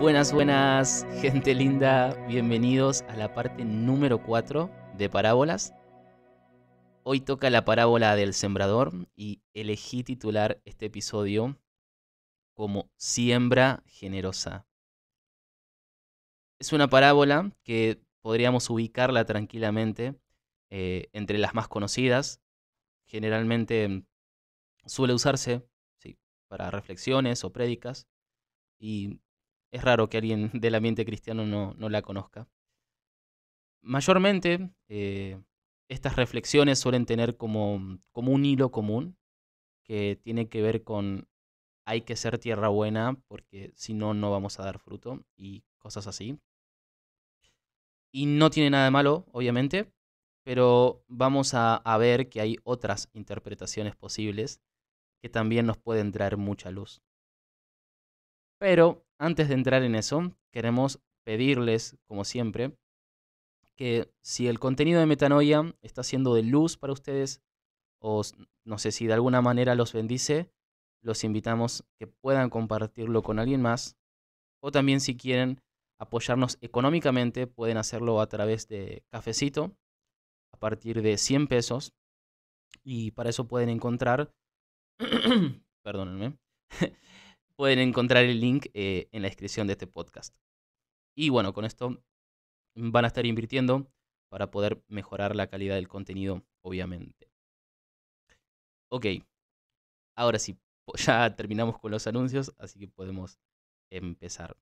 Buenas, buenas, gente linda. Bienvenidos a la parte número 4 de Parábolas. Hoy toca la parábola del sembrador y elegí titular este episodio como Siembra Generosa. Es una parábola que podríamos ubicarla tranquilamente eh, entre las más conocidas. Generalmente suele usarse para reflexiones o prédicas y es raro que alguien del ambiente cristiano no, la conozca. Mayormente, eh, estas reflexiones suelen tener como, como un hilo común que tiene que ver con hay que ser tierra buena porque si no, no vamos a dar fruto y cosas así. Y no tiene nada de malo, obviamente, pero vamos a, a ver que hay otras interpretaciones posibles que también nos pueden traer mucha luz. Pero antes de entrar en eso, queremos pedirles, como siempre, que si el contenido de Metanoia está siendo de luz para ustedes, o no sé si de alguna manera los bendice, los invitamos que puedan compartirlo con alguien más, o también si quieren apoyarnos económicamente, pueden hacerlo a través de Cafecito, a partir de 100 pesos, y para eso pueden encontrar perdónenme, pueden encontrar el link eh, en la descripción de este podcast. Y bueno, con esto van a estar invirtiendo para poder mejorar la calidad del contenido, obviamente. Ok, ahora sí, ya terminamos con los anuncios, así que podemos empezar.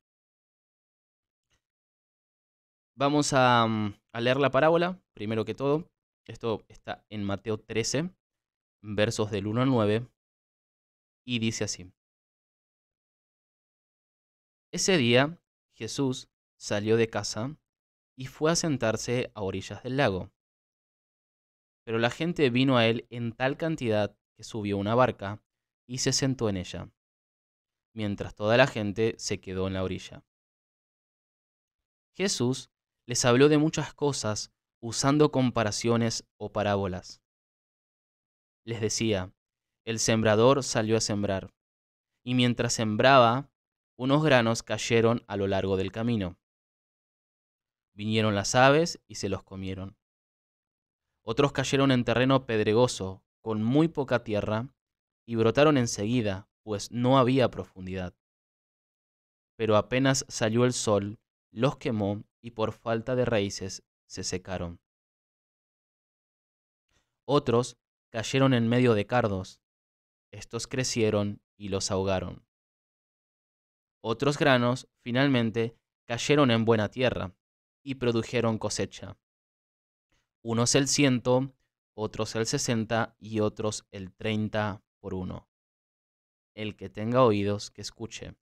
Vamos a, mm, a leer la parábola, primero que todo. Esto está en Mateo 13, versos del 1 al 9 y dice así. Ese día Jesús salió de casa y fue a sentarse a orillas del lago. Pero la gente vino a él en tal cantidad que subió una barca y se sentó en ella, mientras toda la gente se quedó en la orilla. Jesús les habló de muchas cosas usando comparaciones o parábolas. Les decía, el sembrador salió a sembrar, y mientras sembraba, unos granos cayeron a lo largo del camino. Vinieron las aves y se los comieron. Otros cayeron en terreno pedregoso, con muy poca tierra, y brotaron enseguida, pues no había profundidad. Pero apenas salió el sol, los quemó y por falta de raíces se secaron. Otros cayeron en medio de cardos, estos crecieron y los ahogaron. Otros granos, finalmente, cayeron en buena tierra y produjeron cosecha. Unos el ciento, otros el sesenta y otros el treinta por uno. El que tenga oídos, que escuche.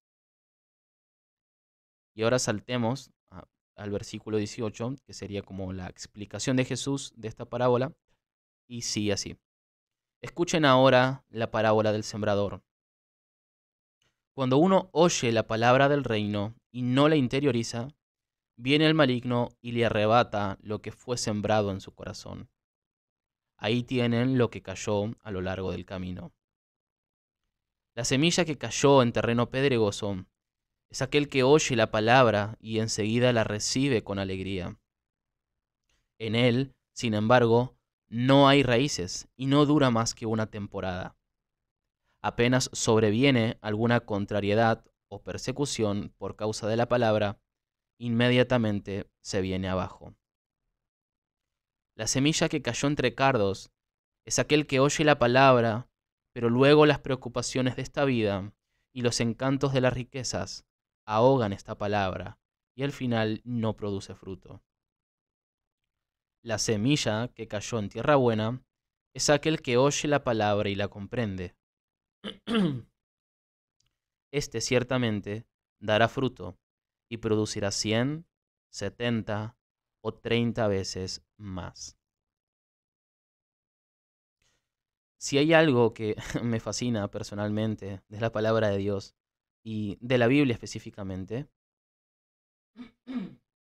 Y ahora saltemos al versículo 18, que sería como la explicación de Jesús de esta parábola, y sigue así. Escuchen ahora la parábola del sembrador. Cuando uno oye la palabra del reino y no la interioriza, viene el maligno y le arrebata lo que fue sembrado en su corazón. Ahí tienen lo que cayó a lo largo del camino. La semilla que cayó en terreno pedregoso es aquel que oye la palabra y enseguida la recibe con alegría. En él, sin embargo, no hay raíces y no dura más que una temporada. Apenas sobreviene alguna contrariedad o persecución por causa de la palabra, inmediatamente se viene abajo. La semilla que cayó entre cardos es aquel que oye la palabra, pero luego las preocupaciones de esta vida y los encantos de las riquezas ahogan esta palabra y al final no produce fruto. La semilla que cayó en tierra buena es aquel que oye la palabra y la comprende. Este ciertamente dará fruto y producirá cien, setenta o treinta veces más. Si hay algo que me fascina personalmente de la palabra de Dios y de la Biblia específicamente,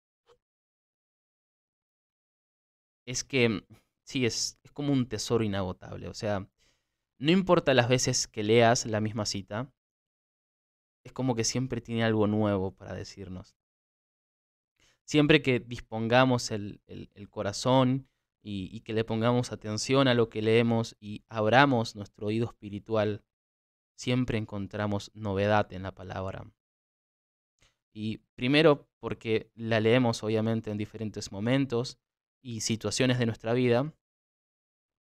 es que sí, es, es como un tesoro inagotable. O sea, no importa las veces que leas la misma cita, es como que siempre tiene algo nuevo para decirnos. Siempre que dispongamos el, corazón y, y, que le pongamos atención a lo que leemos y abramos nuestro oído espiritual, siempre encontramos novedad en la palabra. Y primero porque la leemos obviamente en diferentes momentos y situaciones de nuestra vida,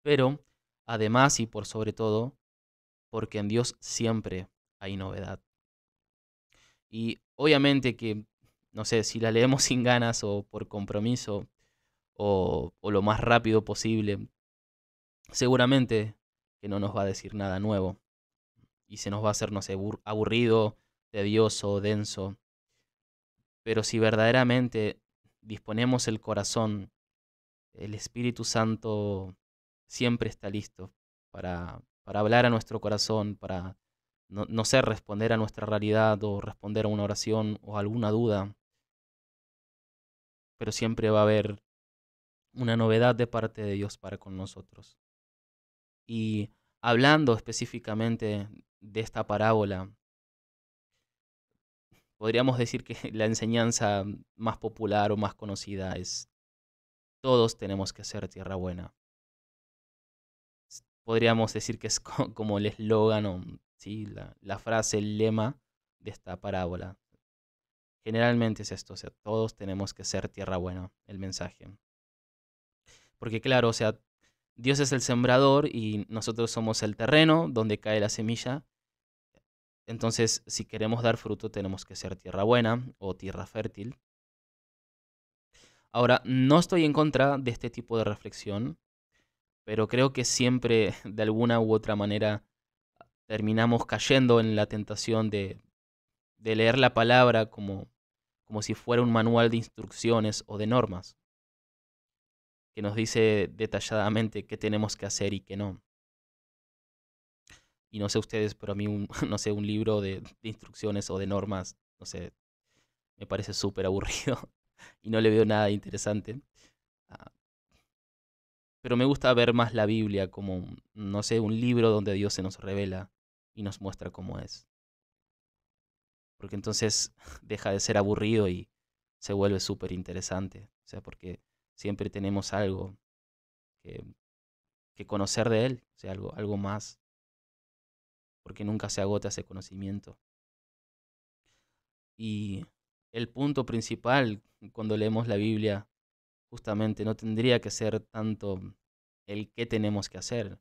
pero además y por sobre todo porque en Dios siempre hay novedad. Y obviamente que, no sé, si la leemos sin ganas o por compromiso o, o lo más rápido posible, seguramente que no nos va a decir nada nuevo y se nos va a hacer, no sé, aburrido, tedioso, denso. Pero si verdaderamente disponemos el corazón, el Espíritu Santo siempre está listo para, para hablar a nuestro corazón, para, no, no sé, responder a nuestra realidad o responder a una oración o alguna duda. Pero siempre va a haber una novedad de parte de Dios para con nosotros. Y hablando específicamente de esta parábola, podríamos decir que la enseñanza más popular o más conocida es todos tenemos que ser tierra buena. Podríamos decir que es como el eslogan o ¿sí? la, frase, el lema de esta parábola. Generalmente es esto, o todos tenemos que ser tierra buena, el mensaje. Porque claro, o sea, Dios es el sembrador y nosotros somos el terreno donde cae la semilla. Entonces, si queremos dar fruto, tenemos que ser tierra buena o tierra fértil. Ahora, no estoy en contra de este tipo de reflexión, pero creo que siempre, de alguna u otra manera, terminamos cayendo en la tentación de, de leer la palabra como, como si fuera un manual de instrucciones o de normas que nos dice detalladamente qué tenemos que hacer y qué no. Y no sé ustedes, pero a mí no sé, un libro de, instrucciones o de normas, no sé, me parece súper aburrido y no le veo nada interesante. Pero me gusta ver más la Biblia como, no sé, un libro donde Dios se nos revela y nos muestra cómo es. Porque entonces deja de ser aburrido y se vuelve súper interesante. O sea, porque siempre tenemos algo que, que conocer de Él, o sea, algo, algo más, porque nunca se agota ese conocimiento. Y el punto principal cuando leemos la Biblia justamente no tendría que ser tanto el qué tenemos que hacer,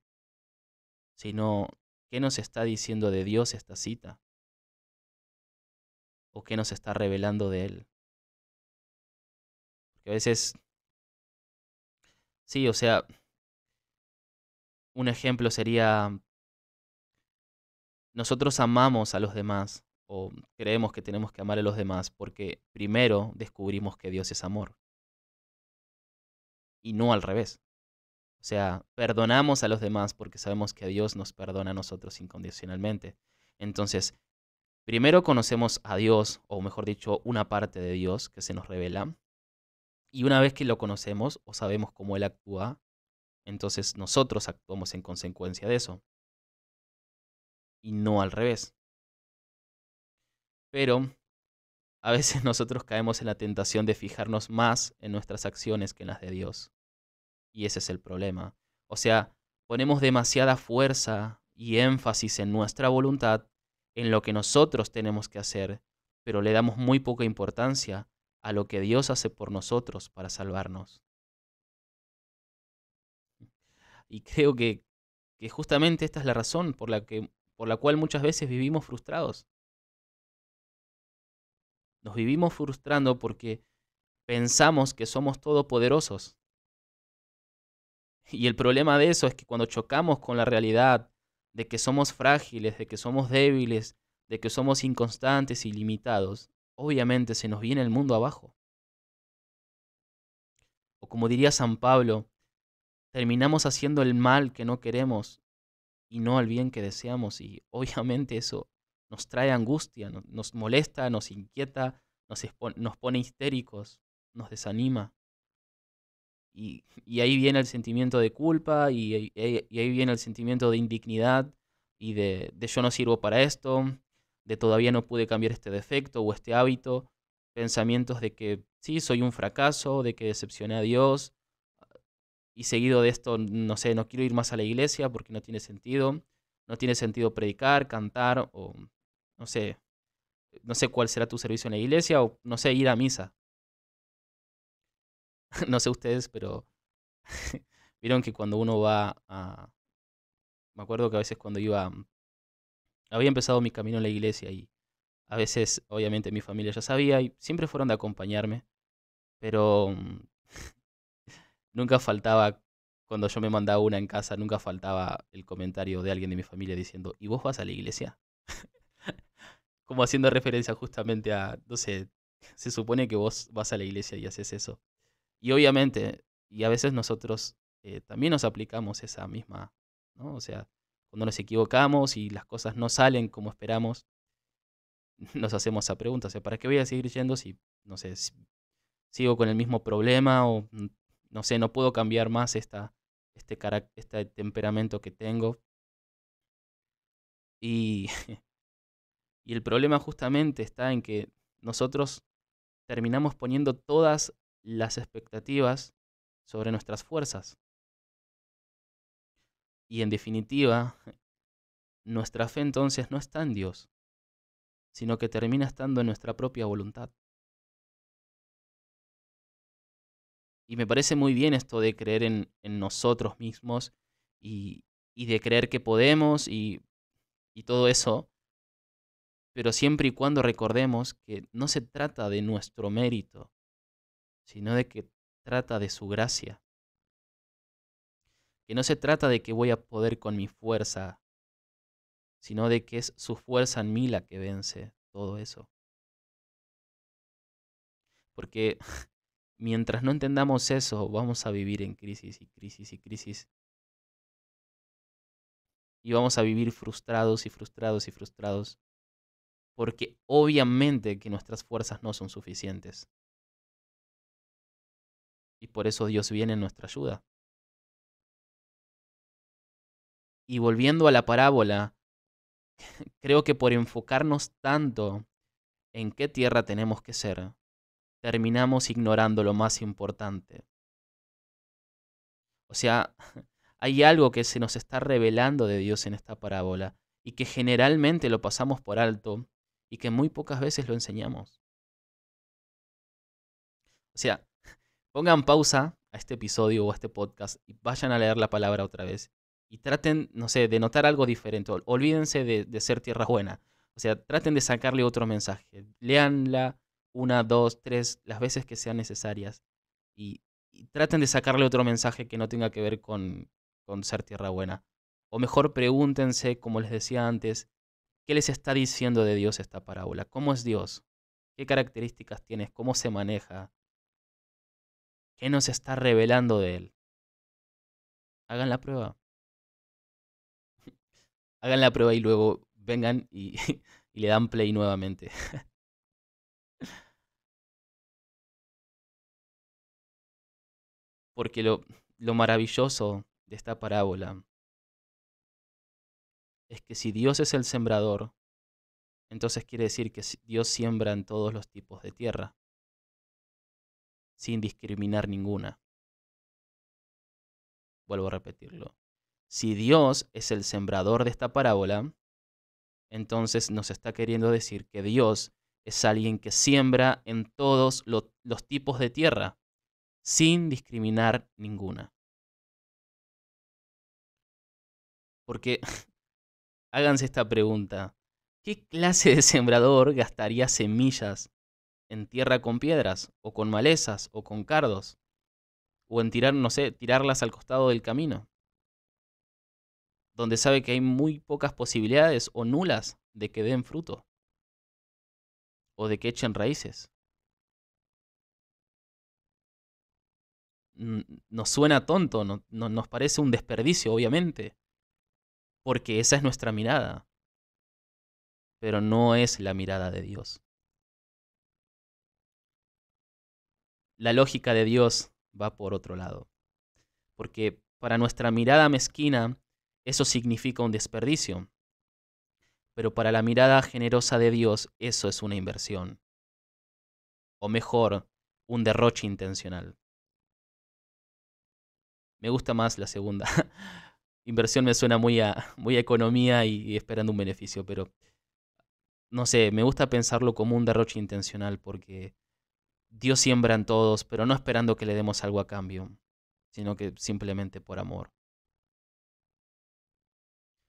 sino qué nos está diciendo de Dios esta cita o qué nos está revelando de Él. Porque a veces Sí, o sea, un ejemplo sería, nosotros amamos a los demás o creemos que tenemos que amar a los demás porque primero descubrimos que Dios es amor y no al revés. O sea, perdonamos a los demás porque sabemos que Dios nos perdona a nosotros incondicionalmente. Entonces, primero conocemos a Dios, o mejor dicho, una parte de Dios que se nos revela, y una vez que lo conocemos o sabemos cómo Él actúa, entonces nosotros actuamos en consecuencia de eso. Y no al revés. Pero a veces nosotros caemos en la tentación de fijarnos más en nuestras acciones que en las de Dios. Y ese es el problema. O sea, ponemos demasiada fuerza y énfasis en nuestra voluntad, en lo que nosotros tenemos que hacer, pero le damos muy poca importancia a lo que Dios hace por nosotros para salvarnos. Y creo que, justamente esta es la razón por la, que, por la cual muchas veces vivimos frustrados. Nos vivimos frustrando porque pensamos que somos todopoderosos. Y el problema de eso es que cuando chocamos con la realidad de que somos frágiles, de que somos débiles, de que somos inconstantes y limitados, obviamente se nos viene el mundo abajo. O como diría San Pablo, terminamos haciendo el mal que no queremos y no el bien que deseamos y obviamente eso nos trae angustia, nos molesta, nos inquieta, nos, pone histéricos, nos desanima. Y, ahí viene el sentimiento de culpa y, y, ahí viene el sentimiento de indignidad y de, de yo no sirvo para esto, de todavía no pude cambiar este defecto o este hábito, pensamientos de que sí, soy un fracaso, de que decepcioné a Dios, y seguido de esto, no sé, no quiero ir más a la iglesia porque no tiene sentido, no tiene sentido predicar, cantar o no sé, no sé cuál será tu servicio en la iglesia o no sé, ir a misa. no sé ustedes, pero vieron que cuando uno va a... Me acuerdo que a veces cuando iba... Había empezado mi camino en la iglesia y a veces, obviamente, mi familia ya sabía y siempre fueron de acompañarme, pero nunca faltaba, cuando yo me mandaba una en casa, nunca faltaba el comentario de alguien de mi familia diciendo, ¿y vos vas a la iglesia? Como haciendo referencia justamente a, no sé, se supone que vos vas a la iglesia y haces eso. Y obviamente, y a veces nosotros eh, también nos aplicamos esa misma, ¿no? O sea, cuando nos equivocamos y las cosas no salen como esperamos, nos hacemos esa pregunta, o sea, ¿para qué voy a seguir yendo si, no sé, sigo con el mismo problema o mm, no sé, no puedo cambiar más esta, este, este temperamento que tengo. Y, y el problema justamente está en que nosotros terminamos poniendo todas las expectativas sobre nuestras fuerzas. Y en definitiva, nuestra fe entonces no está en Dios, sino que termina estando en nuestra propia voluntad. Y me parece muy bien esto de creer en, nosotros mismos y, de creer que podemos y, todo eso, pero siempre y cuando recordemos que no se trata de nuestro mérito, sino de que trata de su gracia. Que no se trata de que voy a poder con mi fuerza, sino de que es su fuerza en mí la que vence todo eso. Porque mientras no entendamos eso, vamos a vivir en crisis y crisis y crisis. Y vamos a vivir frustrados y frustrados y frustrados. Porque obviamente que nuestras fuerzas no son suficientes. Y por eso Dios viene en nuestra ayuda. Y volviendo a la parábola, creo que por enfocarnos tanto en qué tierra tenemos que ser, terminamos ignorando lo más importante. O sea, hay algo que se nos está revelando de Dios en esta parábola y que generalmente lo pasamos por alto y que muy pocas veces lo enseñamos. O sea, pongan pausa a este episodio o a este podcast y vayan a leer la palabra otra vez y traten, no sé, de notar algo diferente. Olvídense de, de ser tierra buena. O sea, traten de sacarle otro mensaje. Leanla, una, dos, tres, las veces que sean necesarias. Y, traten de sacarle otro mensaje que no tenga que ver con, con ser tierra buena. O mejor pregúntense, como les decía antes, ¿qué les está diciendo de Dios esta parábola? ¿Cómo es Dios? ¿Qué características tiene? ¿Cómo se maneja? ¿Qué nos está revelando de Él? Hagan la prueba. Hagan la prueba y luego vengan y, le dan play nuevamente. Porque lo, lo maravilloso de esta parábola es que si Dios es el sembrador, entonces quiere decir que Dios siembra en todos los tipos de tierra, sin discriminar ninguna. Vuelvo a repetirlo. Si Dios es el sembrador de esta parábola, entonces nos está queriendo decir que Dios es alguien que siembra en todos los tipos de tierra, sin discriminar ninguna. Porque háganse esta pregunta. ¿Qué clase de sembrador gastaría semillas en tierra con piedras, o con malezas, o con cardos? O en tirar, no sé, tirarlas al costado del camino. Donde sabe que hay muy pocas posibilidades o nulas de que den fruto. O de que echen raíces. nos suena tonto, no, nos parece un desperdicio, obviamente, porque esa es nuestra mirada, pero no es la mirada de Dios. La lógica de Dios va por otro lado, porque para nuestra mirada mezquina eso significa un desperdicio, pero para la mirada generosa de Dios eso es una inversión. O mejor, un derroche intencional. Me gusta más la segunda. Inversión me suena muy a, muy economía y, esperando un beneficio, pero no sé, me gusta pensarlo como un derroche intencional porque Dios siembra en todos, pero no esperando que le demos algo a cambio, sino que simplemente por amor.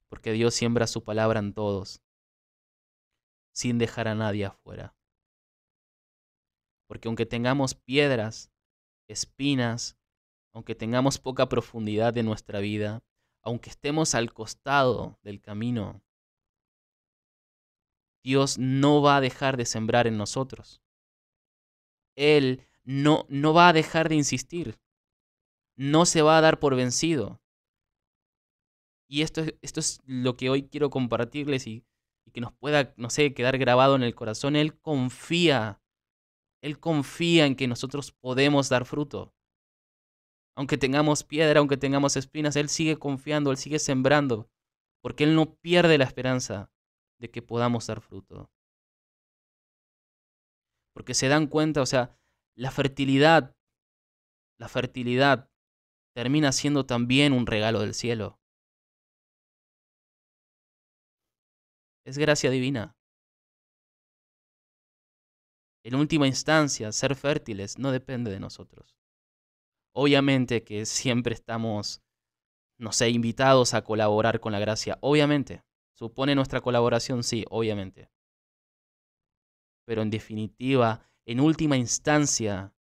Porque Dios siembra su palabra en todos, sin dejar a nadie afuera. Porque aunque tengamos piedras, espinas, aunque tengamos poca profundidad en nuestra vida, aunque estemos al costado del camino, Dios no va a dejar de sembrar en nosotros. Él no, no va a dejar de insistir. No se va a dar por vencido. Y esto, esto es lo que hoy quiero compartirles y, y que nos pueda, no sé, quedar grabado en el corazón. Él confía. Él confía en que nosotros podemos dar fruto. Aunque tengamos piedra, aunque tengamos espinas, Él sigue confiando, Él sigue sembrando, porque Él no pierde la esperanza de que podamos dar fruto. Porque se dan cuenta, o sea, la fertilidad, la fertilidad termina siendo también un regalo del cielo. Es gracia divina. En última instancia, ser fértiles no depende de nosotros. Obviamente que siempre estamos, no sé, invitados a colaborar con la gracia. Obviamente. Supone nuestra colaboración, sí, obviamente. Pero en definitiva, en última instancia,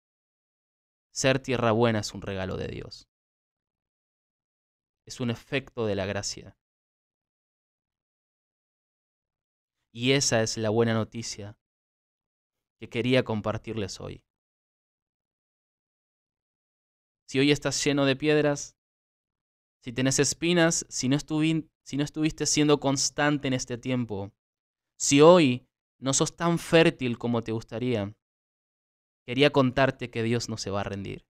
ser tierra buena es un regalo de Dios. Es un efecto de la gracia. Y esa es la buena noticia que quería compartirles hoy. Si hoy estás lleno de piedras, si tenés espinas, si no, si no estuviste siendo constante en este tiempo, si hoy no sos tan fértil como te gustaría, quería contarte que Dios no se va a rendir.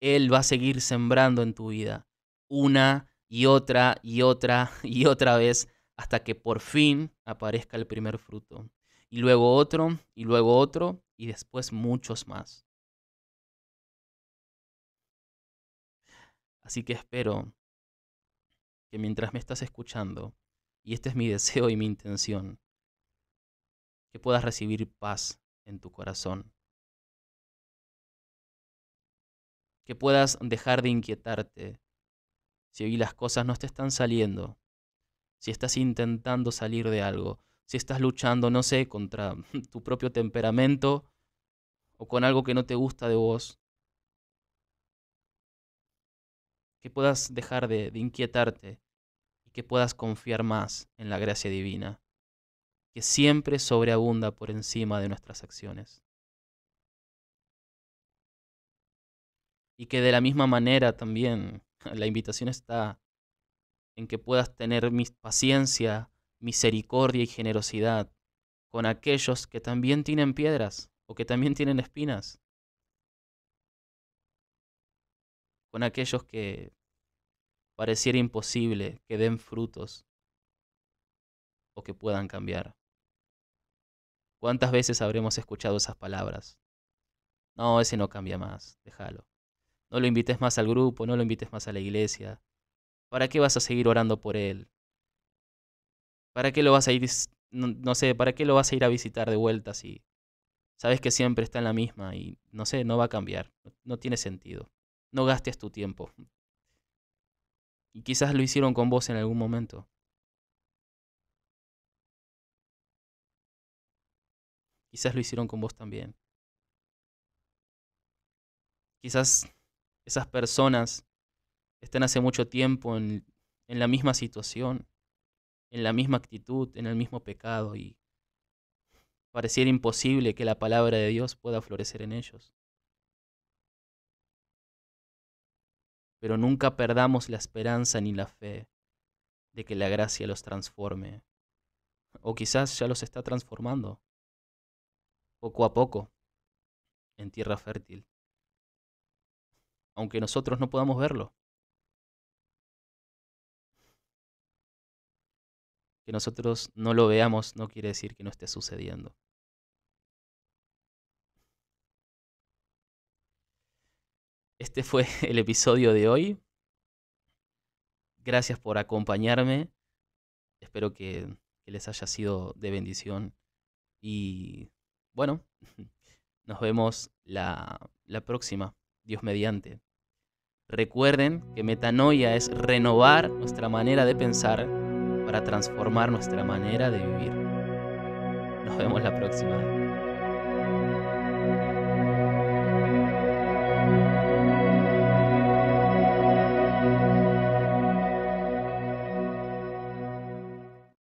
Él va a seguir sembrando en tu vida una y otra y otra y otra vez hasta que por fin aparezca el primer fruto. Y luego otro y luego otro y después muchos más. Así que espero que mientras me estás escuchando, y este es mi deseo y mi intención, que puedas recibir paz en tu corazón. Que puedas dejar de inquietarte si hoy las cosas no te están saliendo, si estás intentando salir de algo, si estás luchando, no sé, contra tu propio temperamento o con algo que no te gusta de vos, que puedas dejar de, inquietarte y que puedas confiar más en la gracia divina, que siempre sobreabunda por encima de nuestras acciones. Y que de la misma manera también la invitación está en que puedas tener paciencia, misericordia y generosidad con aquellos que también tienen piedras o que también tienen espinas. Con aquellos que pareciera imposible que den frutos o que puedan cambiar. ¿Cuántas veces habremos escuchado esas palabras? No, ese no cambia más, déjalo. No lo invites más al grupo, no lo invites más a la iglesia. ¿Para qué vas a seguir orando por él? ¿Para qué lo vas a ir, no, sé, para qué lo vas a ir a visitar de vuelta si sabes que siempre está en la misma y no sé, no va a cambiar? no tiene sentido. No gastes tu tiempo. Y quizás lo hicieron con vos en algún momento. Quizás lo hicieron con vos también. Quizás esas personas están hace mucho tiempo en, en la misma situación, en la misma actitud, en el mismo pecado y pareciera imposible que la palabra de Dios pueda florecer en ellos. Pero nunca perdamos la esperanza ni la fe de que la gracia los transforme. O quizás ya los está transformando, poco a poco, en tierra fértil, aunque nosotros no podamos verlo. Que nosotros no lo veamos no quiere decir que no esté sucediendo. Este fue el episodio de hoy. Gracias por acompañarme. Espero que, les haya sido de bendición. Y bueno, nos vemos la, la próxima, Dios mediante. Recuerden que metanoia es renovar nuestra manera de pensar para transformar nuestra manera de vivir. Nos vemos la próxima.